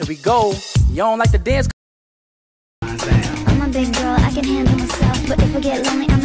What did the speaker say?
Here we go. You don't like the dance? I'm a big girl, I can handle myself. But if I get lonely, I'm.